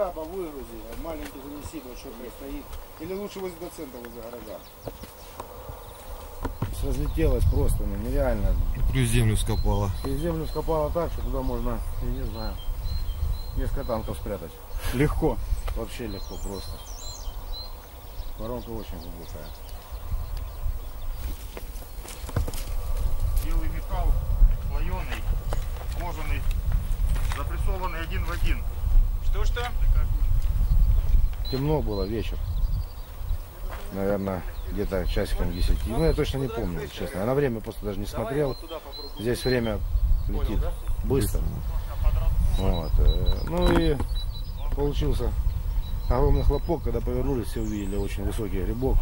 масштаба выгрузи, а маленький занеси, большой стоит. Или лучше возле до центра, возле гаража. Разлетелось просто, ну нереально. Плюс землю скопала. И землю скопало так, что туда можно, я не знаю, несколько танков спрятать. Легко. Вообще легко просто. Воронка очень глубокая. Белый металл, слоеный, кожаный, запрессованный один в один. Что-что? Темно было вечер. Наверное, где-то часиком 10. Ну, я точно не помню, честно. Я на время просто даже не смотрел. Здесь время летит быстро. Вот. э, Ну и получился огромный хлопок, когда повернулись, все увидели очень высокий грибок.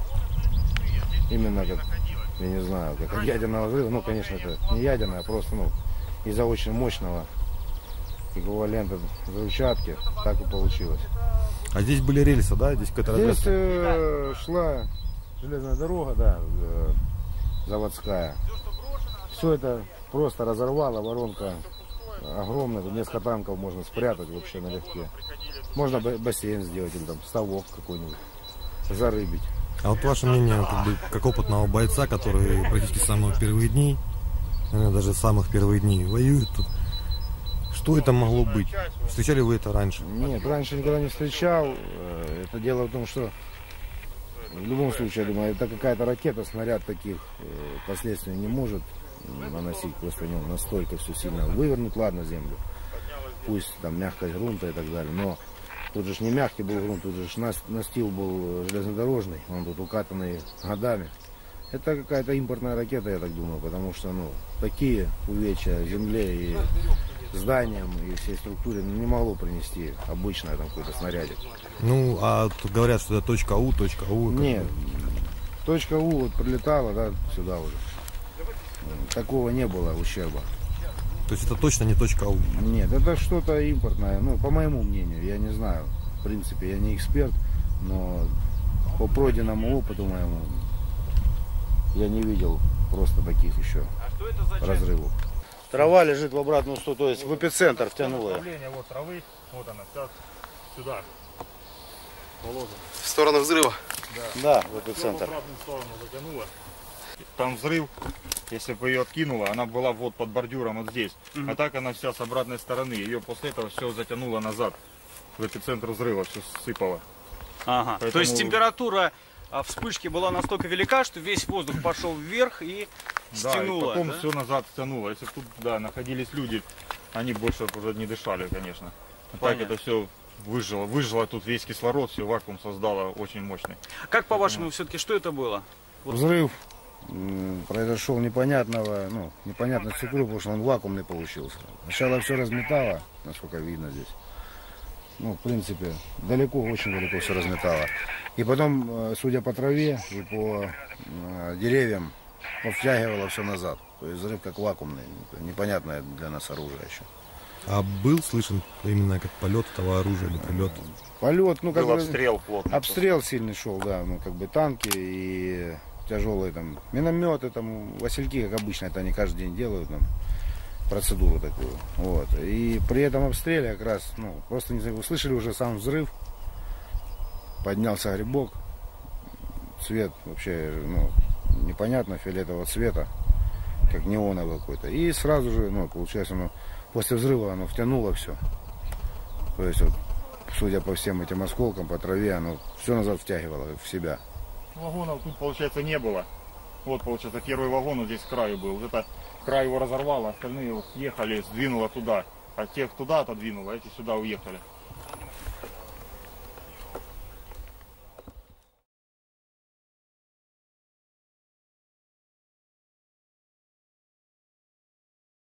Именно как, я не знаю, как от ядерного взрыва. Ну, конечно, это не ядерное, а просто, ну, из-за очень мощного эквивалента взрывчатки так и получилось. А здесь были рельсы, да? Здесь какая-то Здесь э, шла железная дорога, да, э, заводская. Все это просто разорвало, воронка огромная, тут несколько танков можно спрятать вообще налегке. Можно ба- бассейн сделать или там ставок какой-нибудь, зарыбить. А вот ваше мнение, как, бы, как опытного бойца, который практически с самых первых дней, наверное, даже с самых первых дней воюет тут, что это могло быть? Встречали вы это раньше? Нет, раньше никогда не встречал. Э, Это дело в том, что в любом случае, я думаю, это какая-то ракета, снаряд таких э, последствий не может наносить. Просто у настолько все сильно вывернут, ладно, землю. Пусть там мягкость грунта и так далее. Но тут же не мягкий был грунт, тут же настил был железнодорожный, он тут укатанный годами. Это какая-то импортная ракета, я так думаю, потому что, ну, такие увечья земле и зданиям и всей структуре ну, не могло принести обычное там какой-то снарядик. Ну, а говорят, что это точка У, точка У. Нет, точка У вот прилетала, да, сюда уже. Такого не было ущерба. То есть это точно не точка У. Нет, это что-то импортное, ну, по моему мнению, я не знаю. В принципе, я не эксперт, но по пройденному опыту моему я не видел просто таких еще разрывов. Трава лежит в обратную сторону, то есть в эпицентр втянула. Направление вот травы, вот она, сейчас сюда. Положено. В сторону взрыва. Да, в Всё в эпицентр. обратную сторону затянуло. Там взрыв, если бы ее откинуло, она была вот под бордюром вот здесь. А так она вся с обратной стороны. Ее после этого все затянуло назад. В эпицентр взрыва все сыпало. Ага. То Поэтому- есть температура а, вспышки была настолько велика, что весь воздух пошел вверх и Да, и стянуло. потом да? все назад стянуло. Если бы тут, да, находились люди, они больше уже не дышали, конечно. А так Понятно. это все выжило. Выжило тут весь кислород, все вакуум создало очень мощный. Как по-вашему, все-таки, что это было? Взрыв м, произошел непонятного, ну, непонятной структуры, потому что он вакуумный получился. Сначала все разметало, насколько видно здесь. Ну, в принципе, далеко, очень далеко все разметало. И потом, э, судя по траве и по э, деревьям, втягивало все назад. То есть взрыв как вакуумный, непонятное для нас оружие еще. А был слышен именно как полет этого оружия или прилет? Полет, ну как Был бы, обстрел плотный. Обстрел сильный шел, да, ну как бы танки и тяжелые там минометы, там васильки, как обычно, это они каждый день делают там процедуру такую. Вот. И при этом обстреле как раз, ну, просто не знаю, вы слышали уже сам взрыв, поднялся грибок, цвет вообще, ну, непонятно, фиолетового цвета, как неоновый какой-то. И сразу же, ну, получается, ну, после взрыва оно втянуло все. То есть вот судя по всем этим осколкам, по траве, оно все назад втягивало в себя. Вагонов тут, получается, не было. Вот, получается, первый вагон вот здесь с краю был. Вот это край его разорвало, остальные вот съехали, сдвинуло туда. А тех туда отодвинуло, а эти сюда уехали.